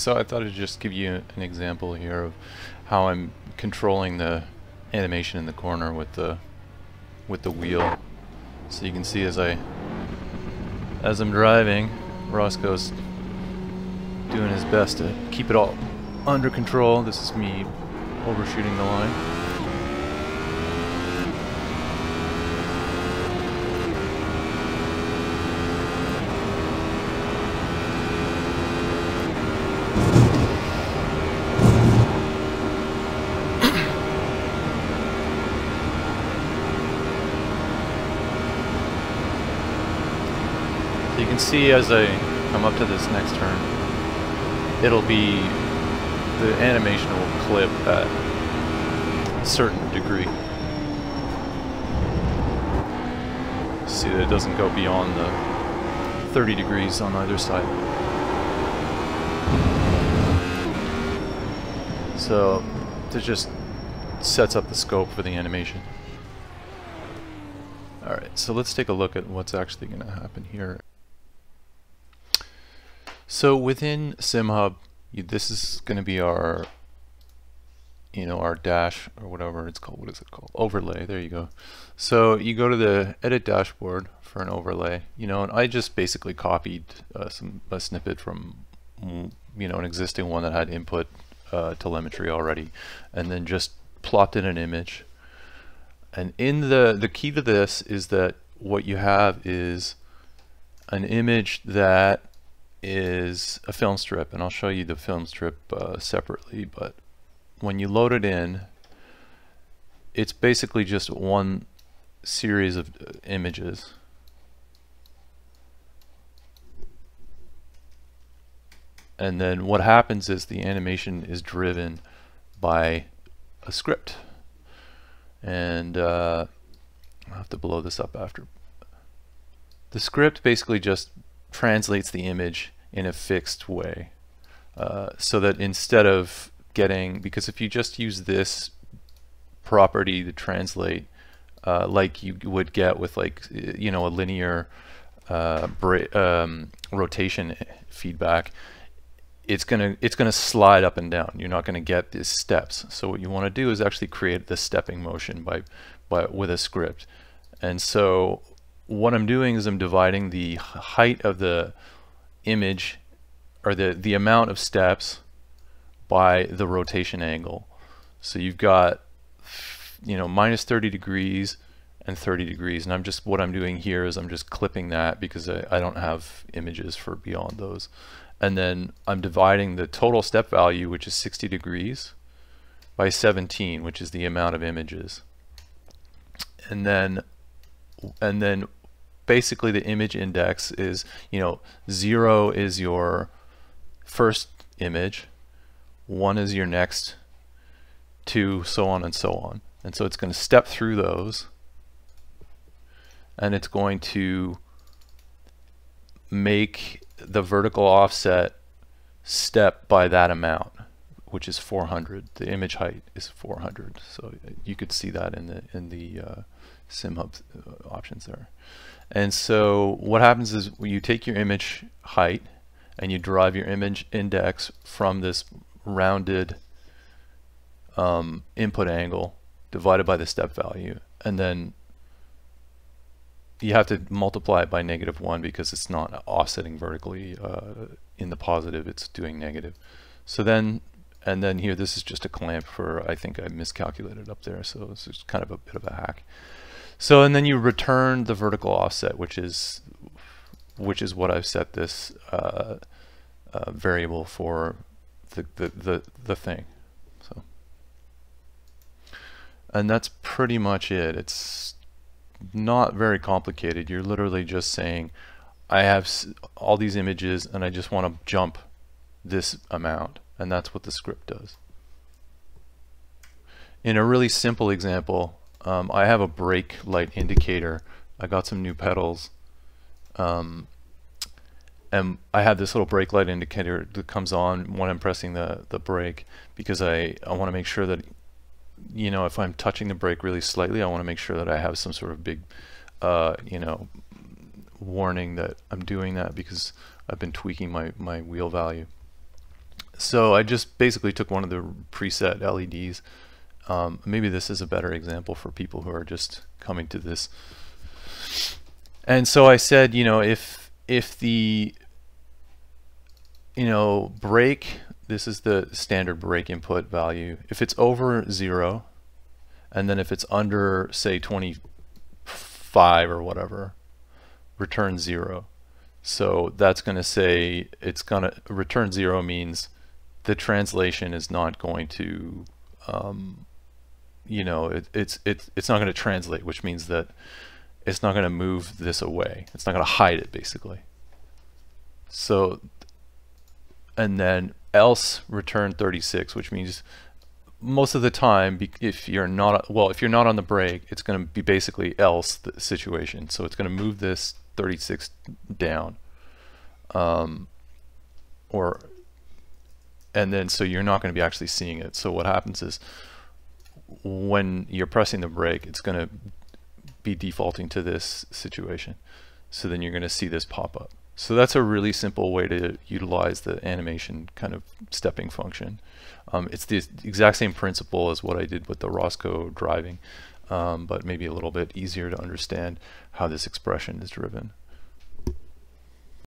So I thought I'd just give you an example here of how I'm controlling the animation in the corner with the with the wheel. So you can see as I as I'm driving, Roscoe's doing his best to keep it all under control. This is me overshooting the line. You can see as I come up to this next turn, it'll be, the animation will clip at a certain degree. See that it doesn't go beyond the 30 degrees on either side. So, it just sets up the scope for the animation. Alright, so let's take a look at what's actually going to happen here. So within SimHub, this is going to be our, you know, our dash or whatever it's called. What is it called? Overlay. There you go. So you go to the edit dashboard for an overlay, you know, and I just basically copied uh, some a snippet from, you know, an existing one that had input uh, telemetry already, and then just plopped in an image. And in the the key to this is that what you have is an image that is a film strip and I'll show you the film strip uh, separately but when you load it in it's basically just one series of uh, images. And then what happens is the animation is driven by a script. And uh, I'll have to blow this up after. The script basically just translates the image in a fixed way. Uh, so that instead of getting, because if you just use this property to translate uh, like you would get with like, you know, a linear uh, um, rotation feedback, it's gonna it's gonna slide up and down. You're not gonna get these steps. So what you want to do is actually create the stepping motion by by with a script. And so what I'm doing is I'm dividing the height of the image or the, the amount of steps by the rotation angle. So you've got, you know, minus 30 degrees and 30 degrees. And I'm just, what I'm doing here is I'm just clipping that because I, I don't have images for beyond those. And then I'm dividing the total step value, which is 60 degrees, by 17, which is the amount of images. And then, and then basically the image index is, you know, zero is your first image, one is your next, two, so on and so on. And so it's going to step through those and it's going to make the vertical offset step by that amount which is 400 the image height is 400 so you could see that in the in the uh, SimHub uh, options there and so what happens is you take your image height and you derive your image index from this rounded um, input angle divided by the step value. And then you have to multiply it by negative 1 because it's not offsetting vertically uh, in the positive, it's doing negative. So then, and then here, this is just a clamp for, I think I miscalculated up there, so this is kind of a bit of a hack. So and then you return the vertical offset, which is which is what I've set this uh, uh, variable for the, the, the, the thing. So, and that's pretty much it. It's not very complicated. You're literally just saying, I have all these images and I just want to jump this amount. And that's what the script does. In a really simple example, um, I have a brake light indicator. I got some new pedals. Um, and I have this little brake light indicator that comes on when I'm pressing the, the brake because I, I want to make sure that, you know, if I'm touching the brake really slightly, I want to make sure that I have some sort of big, uh, you know, warning that I'm doing that because I've been tweaking my, my wheel value. so I just basically took one of the preset LEDs. Um, maybe this is a better example for people who are just coming to this. And so I said, you know, if if the you know brake, this is the standard brake input value. If it's over zero, and then if it's under say 25 or whatever, return zero. So that's going to say it's going to return zero means the translation is not going to, um, you know, it, it's it's it's not going to translate, which means that it's not going to move this away. It's not going to hide it basically. So, and then else return 36, which means most of the time, if you're not well, if you're not on the brake, it's going to be basically else the situation. So it's going to move this 36 down. Um, or and then so you're not going to be actually seeing it. So what happens is when you're pressing the brake, it's going to be defaulting to this situation. So then you're going to see this pop up. So that's a really simple way to utilize the animation kind of stepping function. Um, it's the exact same principle as what I did with the Roscoe driving, um, but maybe a little bit easier to understand how this expression is driven.